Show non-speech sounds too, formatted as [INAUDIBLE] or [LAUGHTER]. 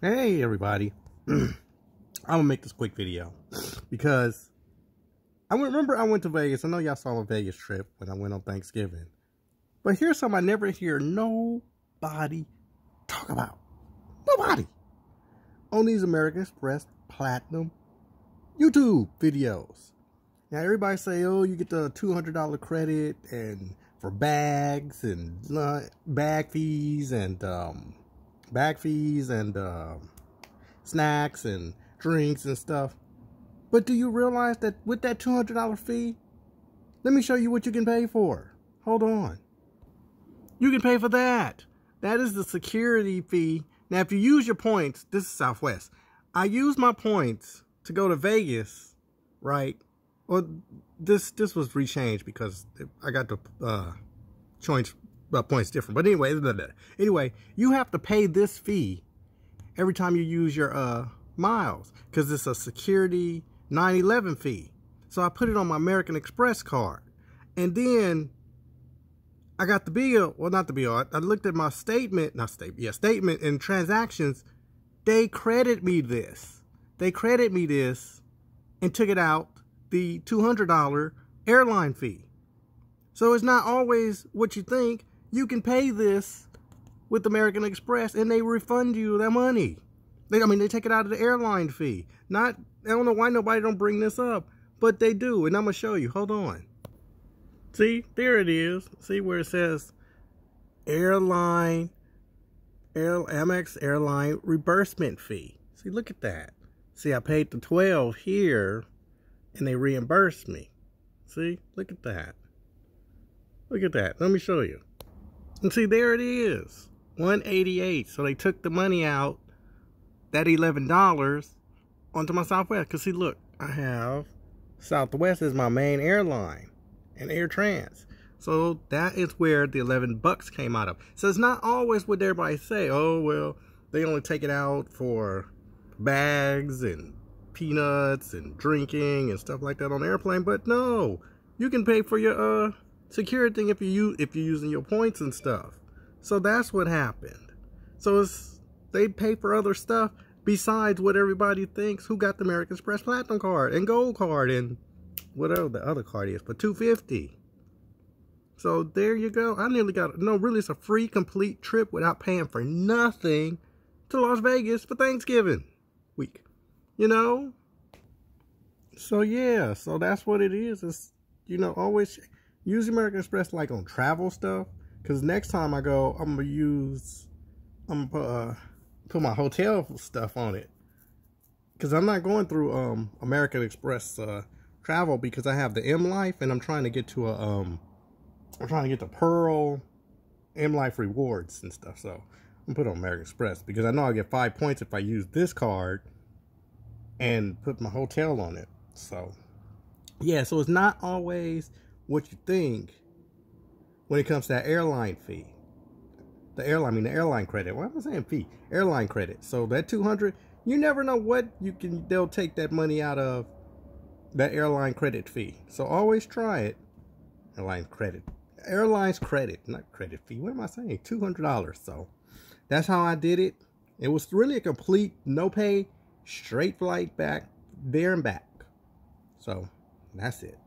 Hey everybody. [CLEARS THROAT] I'm gonna make this quick video because I remember I went to Vegas. I know y'all saw a Vegas trip when I went on Thanksgiving. But here's something I never hear nobody talk about. Nobody. On these American Express Platinum YouTube videos. Now everybody say, oh, you get the $200 credit and for bags and uh, bag fees and um, bag fees and uh, snacks and drinks and stuff. But do you realize that with that $200 fee, let me show you what you can pay for. Hold on. You can pay for that. That is the security fee. Now, if you use your points, this is Southwest. I use my points to go to Vegas, right? Well, this this was rechanged because I got the uh, points uh, points different. But anyway, blah, blah. anyway, you have to pay this fee every time you use your uh, miles because it's a security 911 fee. So I put it on my American Express card, and then I got the bill. Well, not the bill. I, I looked at my statement, not statement, yeah, statement and transactions. They credit me this. They credit me this and took it out the $200 airline fee. So it's not always what you think. You can pay this with American Express and they refund you that money. They, I mean, they take it out of the airline fee. Not, I don't know why nobody don't bring this up, but they do. And I'm going to show you. Hold on. See, there it is. See where it says airline, Air, Amex airline reimbursement fee. See, look at that. See, I paid the 12 here and they reimbursed me. See, look at that. Look at that. Let me show you. And see, there it is. 188 So they took the money out, that $11, onto my Southwest. Because see, look, I have Southwest as my main airline and Air Trans. So that is where the 11 bucks came out of. So it's not always what everybody say. Oh, well, they only take it out for bags and peanuts and drinking and stuff like that on airplane. But no, you can pay for your uh, security if you if you're using your points and stuff. So that's what happened. So it's they pay for other stuff besides what everybody thinks who got the American Express Platinum card and Gold card and whatever the other card is for 250 so there you go. I nearly got, no, really, it's a free, complete trip without paying for nothing to Las Vegas for Thanksgiving week. You know? So, yeah, so that's what it is. It's, you know, always use American Express like on travel stuff. Because next time I go, I'm to use, I'm to put, uh, put my hotel stuff on it. Because I'm not going through um American Express uh, travel because I have the M Life and I'm trying to get to a um I'm trying to get the Pearl M Life rewards and stuff. So I'm put on American Express because I know I get five points if I use this card and put my hotel on it. So yeah, so it's not always what you think when it comes to that airline fee. The airline, I mean the airline credit. Why am I saying fee? Airline credit. So that 200, you never know what you can, they'll take that money out of that airline credit fee. So always try it. Airline credit airline's credit, not credit fee. What am I saying? $200. So that's how I did it. It was really a complete no pay, straight flight back there and back. So that's it.